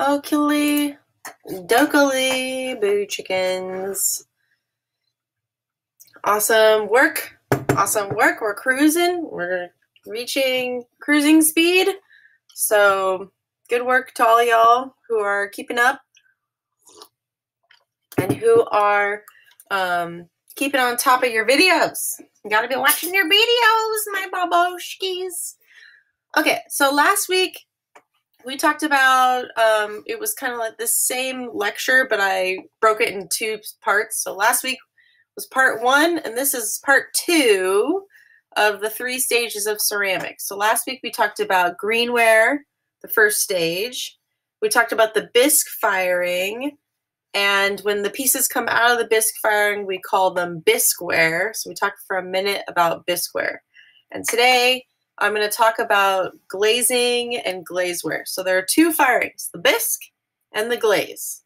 Okily, dokily, boo chickens. Awesome work. Awesome work. We're cruising. We're reaching cruising speed. So good work to all y'all who are keeping up and who are um, keeping on top of your videos. You gotta be watching your videos, my baboshkis. Okay, so last week we talked about um, it was kind of like the same lecture, but I broke it in two parts. So last week was part one, and this is part two of the three stages of ceramics. So last week we talked about greenware, the first stage. We talked about the bisque firing, and when the pieces come out of the bisque firing, we call them bisqueware. So we talked for a minute about bisqueware. And today I'm going to talk about glazing and glazeware. So there are two firings, the bisque and the glaze.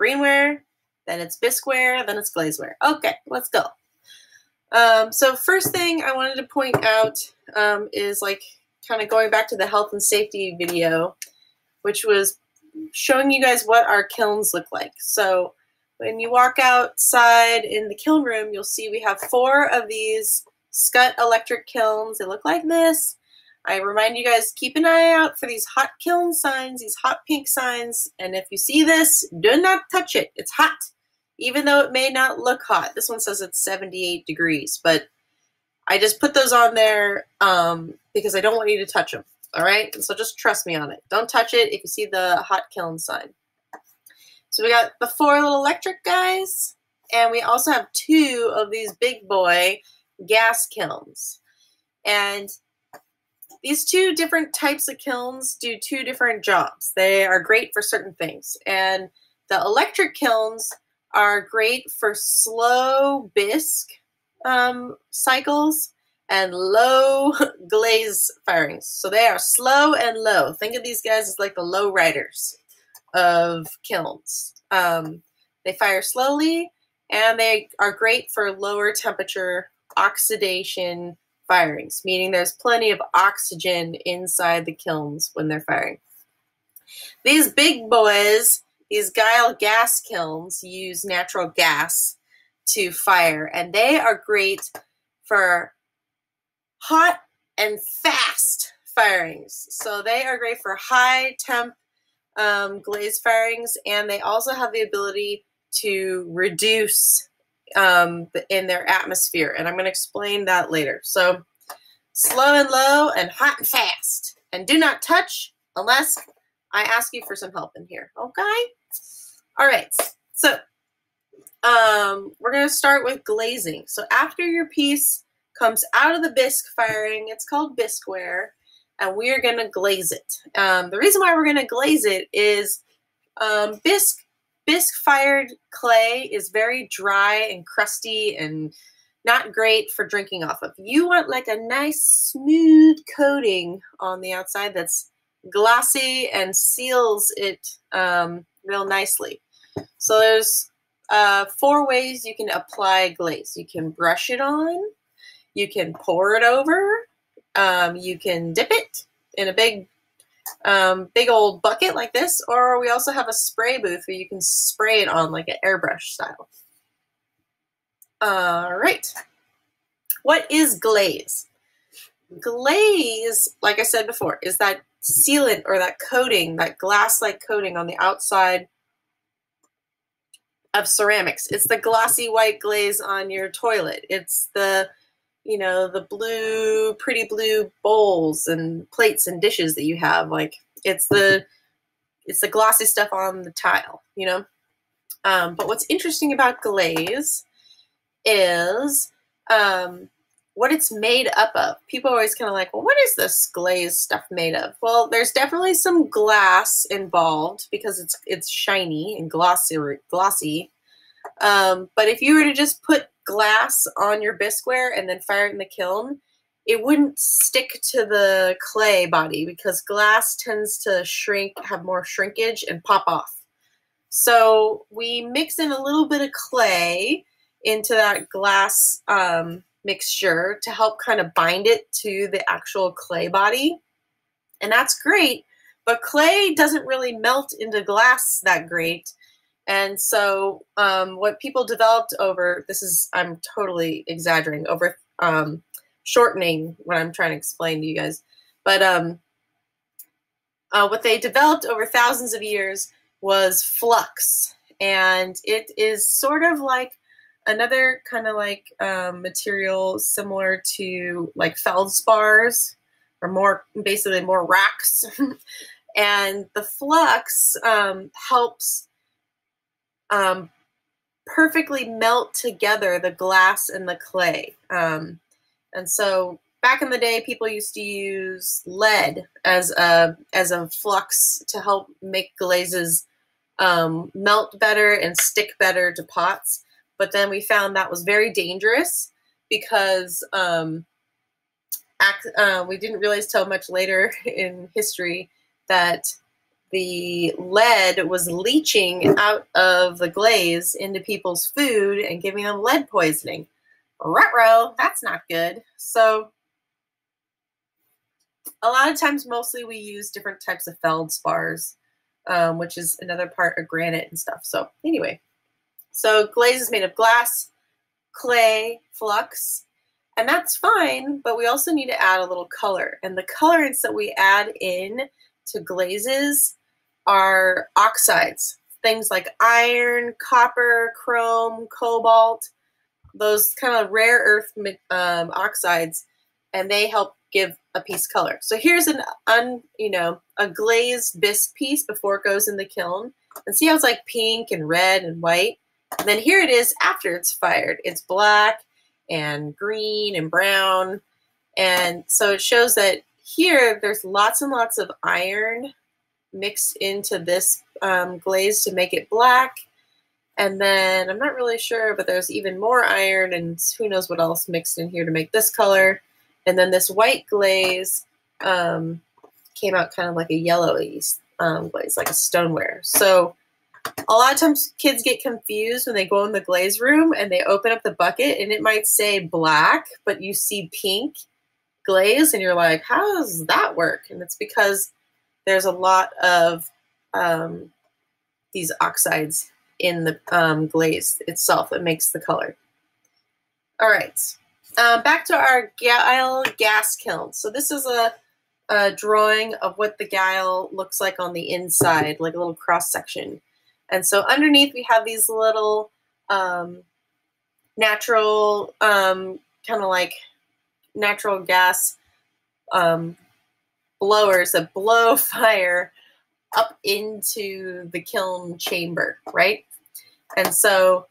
Greenware, then it's bisqueware, then it's glazeware. Okay, let's go. Um, so first thing I wanted to point out um, is like kind of going back to the health and safety video, which was showing you guys what our kilns look like. So when you walk outside in the kiln room, you'll see we have four of these Skutt electric kilns. They look like this. I remind you guys, keep an eye out for these hot kiln signs, these hot pink signs. And if you see this, do not touch it. It's hot, even though it may not look hot. This one says it's 78 degrees, but I just put those on there um, because I don't want you to touch them. All right, so just trust me on it. Don't touch it if you see the hot kiln sign. So we got the four little electric guys, and we also have two of these big boy gas kilns. And these two different types of kilns do two different jobs. They are great for certain things. And the electric kilns are great for slow bisque um, cycles and low glaze firings. So they are slow and low. Think of these guys as like the low riders of kilns. Um, they fire slowly and they are great for lower temperature oxidation firings, meaning there's plenty of oxygen inside the kilns when they're firing. These big boys, these Geil gas kilns, use natural gas to fire, and they are great for hot and fast firings. So they are great for high temp um, glaze firings, and they also have the ability to reduce um, in their atmosphere. And I'm going to explain that later. So slow and low and hot and fast. And do not touch unless I ask you for some help in here. Okay? All right. So um, we're going to start with glazing. So after your piece comes out of the bisque firing. It's called bisqueware, and we are going to glaze it. Um, the reason why we're going to glaze it is um, bisque bisque fired clay is very dry and crusty and not great for drinking off of. You want like a nice smooth coating on the outside that's glossy and seals it um, real nicely. So there's uh, four ways you can apply glaze. You can brush it on, you can pour it over. Um, you can dip it in a big, um, big old bucket like this, or we also have a spray booth where you can spray it on like an airbrush style. All right. What is glaze? Glaze, like I said before, is that sealant or that coating, that glass-like coating on the outside of ceramics. It's the glossy white glaze on your toilet. It's the you know, the blue, pretty blue bowls and plates and dishes that you have. Like it's the it's the glossy stuff on the tile, you know. Um, but what's interesting about glaze is um, what it's made up of. People are always kind of like, well, what is this glaze stuff made of? Well, there's definitely some glass involved because it's it's shiny and glossy. glossy. Um, but if you were to just put glass on your bisqueware and then fire it in the kiln, it wouldn't stick to the clay body because glass tends to shrink, have more shrinkage, and pop off. So we mix in a little bit of clay into that glass um, mixture to help kind of bind it to the actual clay body. And that's great, but clay doesn't really melt into glass that great. And so, um, what people developed over this is, I'm totally exaggerating, over um, shortening what I'm trying to explain to you guys. But um, uh, what they developed over thousands of years was flux. And it is sort of like another kind of like um, material similar to like feldspars or more basically more racks. and the flux um, helps um, perfectly melt together the glass and the clay. Um, and so back in the day, people used to use lead as a as a flux to help make glazes um, melt better and stick better to pots. But then we found that was very dangerous because um, uh, we didn't realize till much later in history that the lead was leaching out of the glaze into people's food and giving them lead poisoning. Retro, that's not good. So a lot of times, mostly we use different types of feldspars, um, which is another part of granite and stuff. So anyway, so glaze is made of glass, clay, flux, and that's fine, but we also need to add a little color. And the colorants that we add in to glazes are oxides, things like iron, copper, chrome, cobalt, those kind of rare earth um, oxides, and they help give a piece color. So here's an un, you know, a glazed bisque piece before it goes in the kiln. And see how it's like pink and red and white? And then here it is after it's fired. It's black and green and brown. And so it shows that here there's lots and lots of iron mixed into this um, glaze to make it black. And then I'm not really sure, but there's even more iron and who knows what else mixed in here to make this color. And then this white glaze um, came out kind of like a yellowy um, glaze, like a stoneware. So a lot of times kids get confused when they go in the glaze room and they open up the bucket and it might say black, but you see pink glaze and you're like, how does that work? And it's because there's a lot of um, these oxides in the um, glaze itself that makes the color. All right, uh, back to our Geil gas kiln. So this is a, a, drawing of what the Geil looks like on the inside, like a little cross section. And so underneath we have these little um, natural, um, kind of like natural gas um, blowers that blow fire up into the kiln chamber, right? And so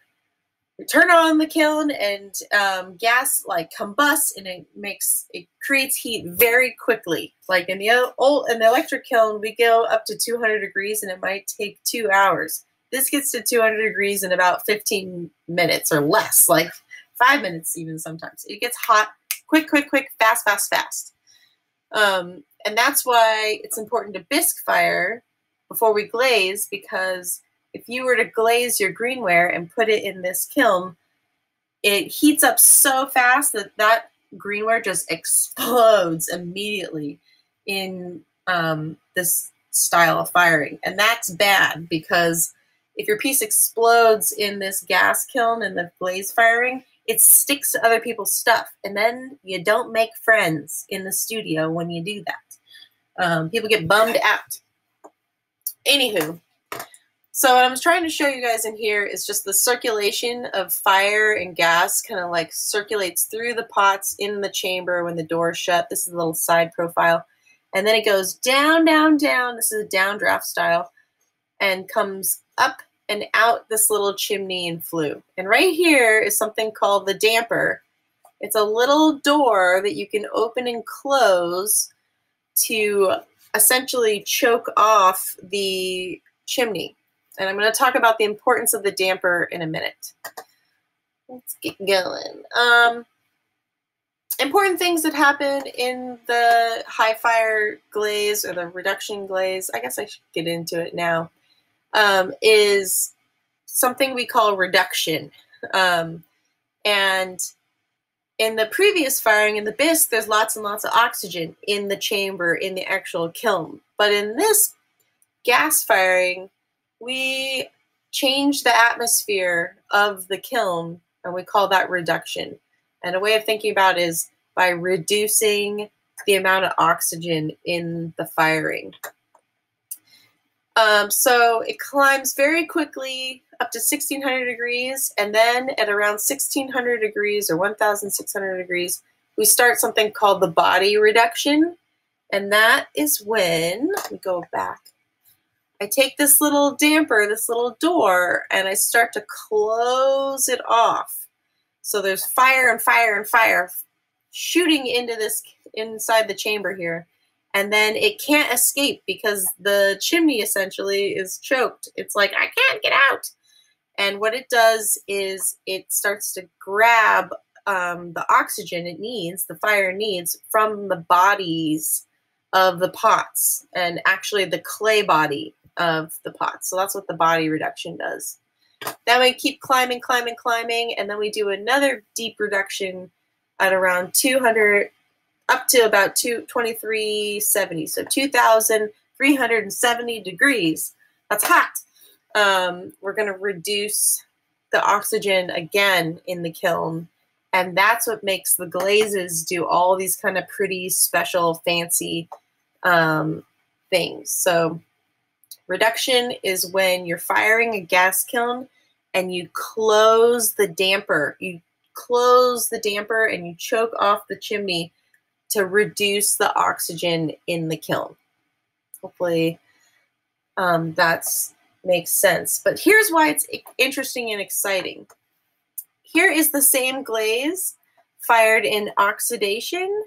you turn on the kiln and um, gas like combusts and it makes it creates heat very quickly. Like in the old in the electric kiln, we go up to 200 degrees and it might take two hours. This gets to 200 degrees in about 15 minutes or less, like five minutes even sometimes. It gets hot quick, quick, quick, fast, fast, fast. Um, and that's why it's important to bisque fire before we glaze because if you were to glaze your greenware and put it in this kiln, it heats up so fast that that greenware just explodes immediately in um, this style of firing. And that's bad because if your piece explodes in this gas kiln and the glaze firing, it sticks to other people's stuff. And then you don't make friends in the studio when you do that. Um, people get bummed out. Anywho, so what I'm trying to show you guys in here is just the circulation of fire and gas kind of like circulates through the pots in the chamber when the door shut. This is a little side profile. And then it goes down, down, down. This is a downdraft style and comes up and out this little chimney and flue. And right here is something called the damper. It's a little door that you can open and close to essentially choke off the chimney. And I'm going to talk about the importance of the damper in a minute. Let's get going. Um, important things that happen in the high fire glaze or the reduction glaze. I guess I should get into it now. Um, is something we call reduction. Um, and in the previous firing in the bisque, there's lots and lots of oxygen in the chamber, in the actual kiln. But in this gas firing, we change the atmosphere of the kiln, and we call that reduction. And a way of thinking about is by reducing the amount of oxygen in the firing. Um, so it climbs very quickly up to 1600 degrees, and then at around 1600 degrees or 1600 degrees, we start something called the body reduction. And that is when, we go back, I take this little damper, this little door, and I start to close it off. So there's fire and fire and fire shooting into this inside the chamber here. And then it can't escape because the chimney essentially is choked. It's like, I can't get out. And what it does is it starts to grab um, the oxygen it needs, the fire needs, from the bodies of the pots and actually the clay body of the pots. So that's what the body reduction does. Then we keep climbing, climbing, climbing, and then we do another deep reduction at around 200 up to about 2370. So 2,370 degrees. That's hot. Um, we're going to reduce the oxygen again in the kiln. And that's what makes the glazes do all these kind of pretty special, fancy um, things. So reduction is when you're firing a gas kiln and you close the damper. You close the damper and you choke off the chimney to reduce the oxygen in the kiln. Hopefully um, that makes sense. But here's why it's interesting and exciting. Here is the same glaze fired in oxidation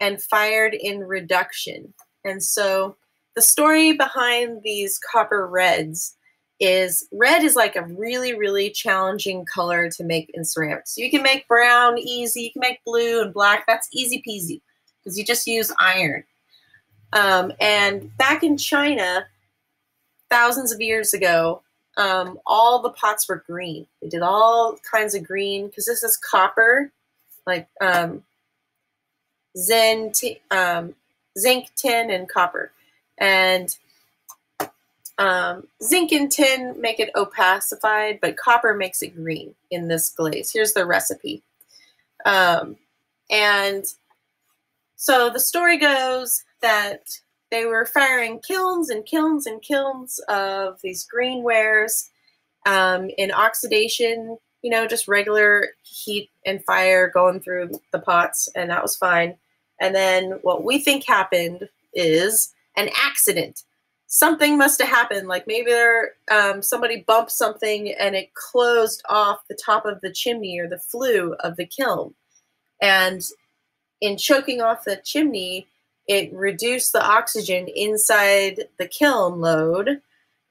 and fired in reduction. And so the story behind these copper reds is red is like a really, really challenging color to make in ceramics. You can make brown easy, you can make blue and black, that's easy peasy because you just use iron. Um, and back in China, thousands of years ago, um, all the pots were green. They did all kinds of green because this is copper, like um, zen, um, zinc, tin, and copper. And um, zinc and tin make it opacified, but copper makes it green in this glaze. Here's the recipe. Um, and so the story goes that they were firing kilns and kilns and kilns of these greenwares um, in oxidation, you know, just regular heat and fire going through the pots, and that was fine. And then what we think happened is an accident. Something must have happened, like maybe there um, somebody bumped something and it closed off the top of the chimney or the flue of the kiln. And in choking off the chimney, it reduced the oxygen inside the kiln load.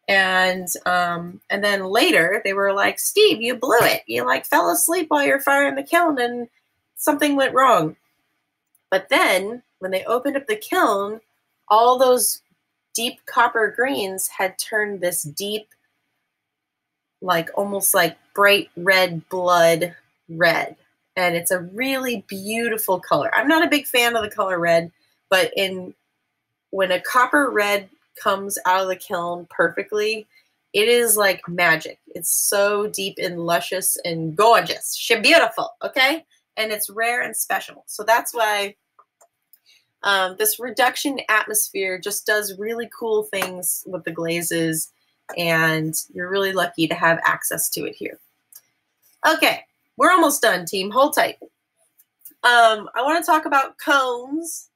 And um, and then later they were like, Steve, you blew it. You like fell asleep while you're firing the kiln and something went wrong. But then when they opened up the kiln, all those deep copper greens had turned this deep, like almost like bright red blood red and it's a really beautiful color. I'm not a big fan of the color red, but in when a copper red comes out of the kiln perfectly, it is like magic. It's so deep and luscious and gorgeous. She beautiful, okay? And it's rare and special. So that's why um, this reduction atmosphere just does really cool things with the glazes, and you're really lucky to have access to it here. Okay, we're almost done, team. Hold tight. Um, I want to talk about cones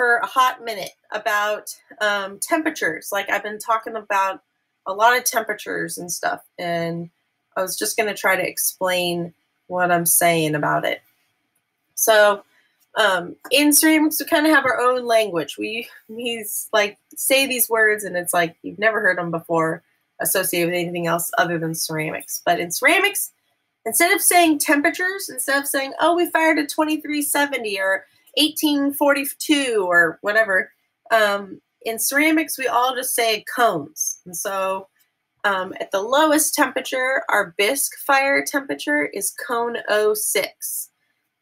for a hot minute about um, temperatures. Like I've been talking about a lot of temperatures and stuff, and I was just going to try to explain what I'm saying about it. So, um, in ceramics, we kind of have our own language. We we like say these words, and it's like you've never heard them before associated with anything else other than ceramics. But in ceramics, Instead of saying temperatures, instead of saying, oh, we fired at 2370 or 1842 or whatever, um, in ceramics, we all just say cones. And so um, at the lowest temperature, our bisque fire temperature is cone 06.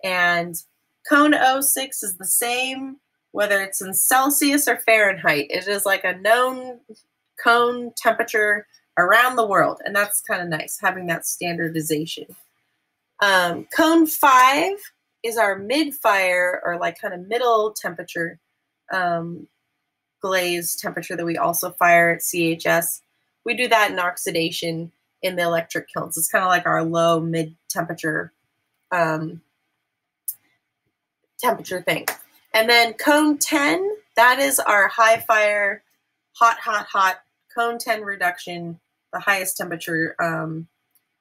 And cone 06 is the same whether it's in Celsius or Fahrenheit. It is like a known cone temperature around the world. And that's kind of nice having that standardization. Um, cone five is our mid fire or like kind of middle temperature um, glaze temperature that we also fire at CHS. We do that in oxidation in the electric kilns. It's kind of like our low mid temperature um, temperature thing. And then cone 10, that is our high fire, hot, hot, hot cone 10 reduction, the highest temperature um,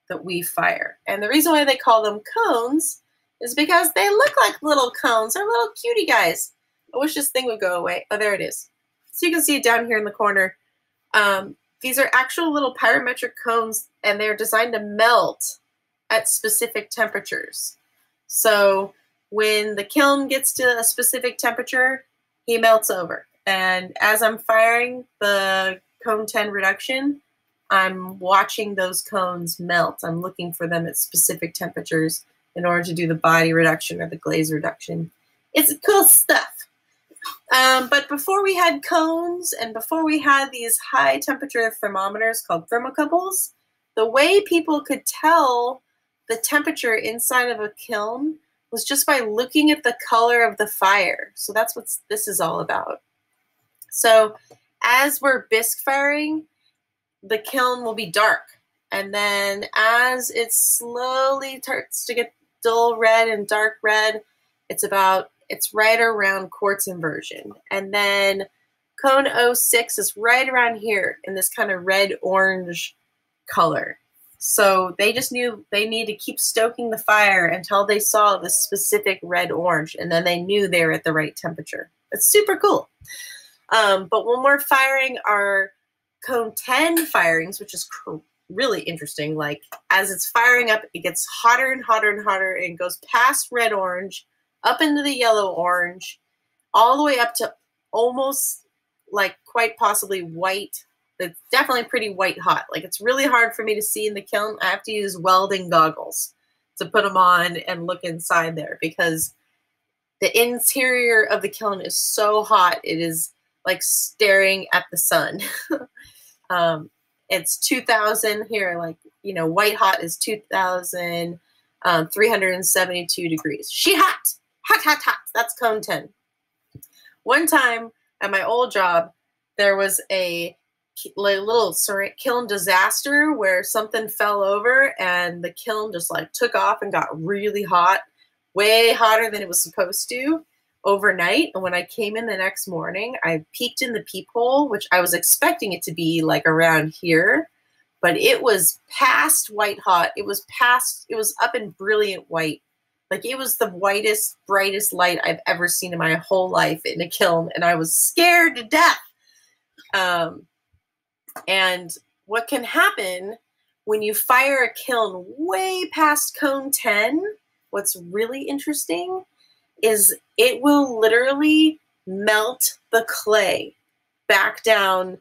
that we fire. And the reason why they call them cones is because they look like little cones. They're little cutie guys. I wish this thing would go away. Oh, there it is. So you can see it down here in the corner. Um, these are actual little pyrometric cones, and they're designed to melt at specific temperatures. So when the kiln gets to a specific temperature, he melts over. And as I'm firing the cone 10 reduction, I'm watching those cones melt. I'm looking for them at specific temperatures in order to do the body reduction or the glaze reduction. It's cool stuff. Um, but before we had cones and before we had these high temperature thermometers called thermocouples, the way people could tell the temperature inside of a kiln was just by looking at the color of the fire. So that's what this is all about. So as we're bisque firing, the kiln will be dark. And then as it slowly starts to get dull red and dark red, it's about, it's right around quartz inversion. And then cone 06 is right around here in this kind of red orange color. So they just knew they need to keep stoking the fire until they saw the specific red orange, and then they knew they were at the right temperature. It's super cool. Um, but when we're firing our cone 10 firings, which is really interesting, like as it's firing up, it gets hotter and hotter and hotter and goes past red orange, up into the yellow orange, all the way up to almost like quite possibly white it's definitely pretty white hot. Like it's really hard for me to see in the kiln. I have to use welding goggles to put them on and look inside there because the interior of the kiln is so hot. It is like staring at the sun. um, it's 2000 here, like, you know, white hot is 2,372 um, degrees. She hot, hot, hot, hot. That's cone 10. One time at my old job, there was a like little kiln disaster where something fell over and the kiln just like took off and got really hot, way hotter than it was supposed to overnight. And when I came in the next morning, I peeked in the peephole, which I was expecting it to be like around here, but it was past white hot. It was past, it was up in brilliant white. Like it was the whitest, brightest light I've ever seen in my whole life in a kiln, and I was scared to death. Um, and what can happen when you fire a kiln way past cone 10, what's really interesting is it will literally melt the clay back down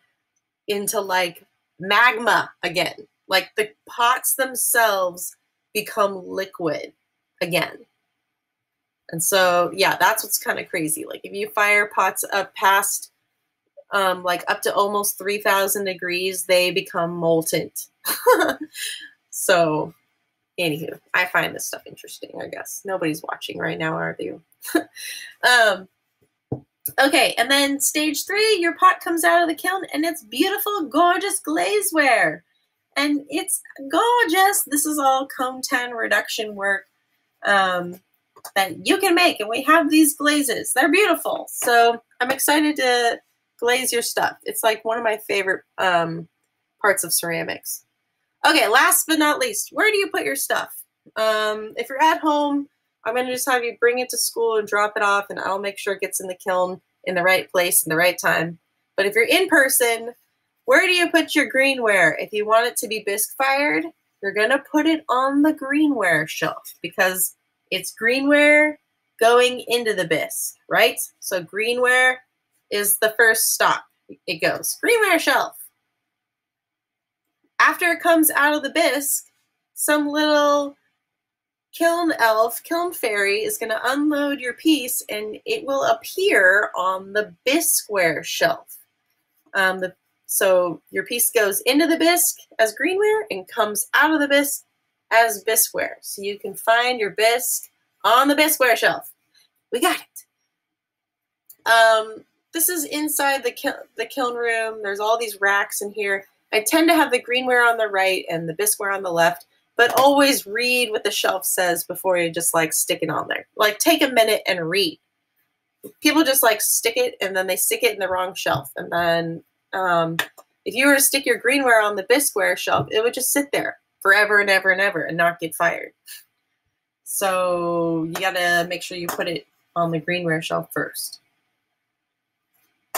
into like magma again. Like the pots themselves become liquid again. And so, yeah, that's what's kind of crazy. Like if you fire pots up past um, like up to almost 3000 degrees, they become molten. so, anywho, I find this stuff interesting, I guess. Nobody's watching right now, are you? um, okay, and then stage three, your pot comes out of the kiln and it's beautiful, gorgeous glazeware. And it's gorgeous. This is all cone 10 reduction work um, that you can make. And we have these glazes. They're beautiful. So I'm excited to glaze your stuff. It's like one of my favorite um, parts of ceramics. Okay, last but not least, where do you put your stuff? Um, if you're at home, I'm going to just have you bring it to school and drop it off, and I'll make sure it gets in the kiln in the right place in the right time. But if you're in person, where do you put your greenware? If you want it to be bisque fired, you're going to put it on the greenware shelf because it's greenware going into the bisque, right? So greenware is the first stop. It goes greenware shelf. After it comes out of the bisque, some little kiln elf, kiln fairy is going to unload your piece and it will appear on the bisqueware shelf. Um, the So your piece goes into the bisque as greenware and comes out of the bisque as bisqueware. So you can find your bisque on the bisqueware shelf. We got it. Um, this is inside the, the kiln room. There's all these racks in here. I tend to have the greenware on the right and the bisqueware on the left, but always read what the shelf says before you just like stick it on there. Like take a minute and read. People just like stick it and then they stick it in the wrong shelf. And then um, if you were to stick your greenware on the bisqueware shelf, it would just sit there forever and ever and ever and not get fired. So you gotta make sure you put it on the greenware shelf first.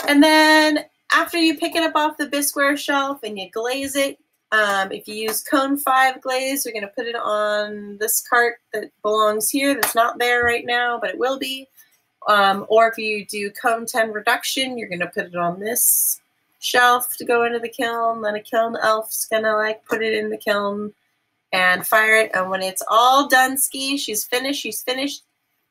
And then after you pick it up off the bisqueware shelf and you glaze it, um, if you use cone 5 glaze, you're going to put it on this cart that belongs here that's not there right now, but it will be. Um, or if you do cone 10 reduction, you're going to put it on this shelf to go into the kiln. Then a kiln elf's going to like put it in the kiln and fire it. And when it's all done ski, she's finished, she's finished,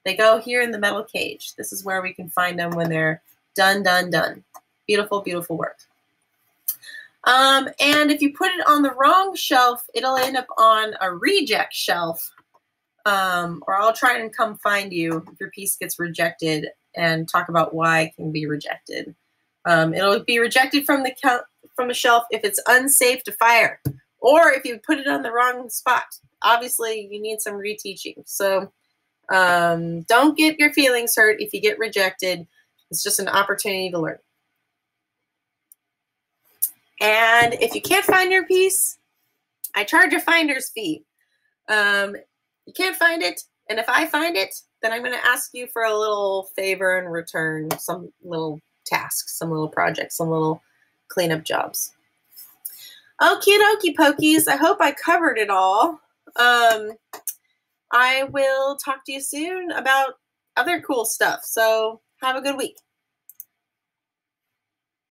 they go here in the metal cage. This is where we can find them when they're done, done, done. Beautiful, beautiful work. Um, and if you put it on the wrong shelf, it'll end up on a reject shelf. Um, or I'll try and come find you if your piece gets rejected and talk about why it can be rejected. Um, it'll be rejected from the from the shelf if it's unsafe to fire, or if you put it on the wrong spot. Obviously, you need some reteaching. So um, don't get your feelings hurt if you get rejected. It's just an opportunity to learn. And if you can't find your piece, I charge a finder's fee. Um, you can't find it, and if I find it, then I'm going to ask you for a little favor in return, some little tasks, some little projects, some little cleanup jobs. Okie dokie pokies. I hope I covered it all. Um, I will talk to you soon about other cool stuff. So have a good week.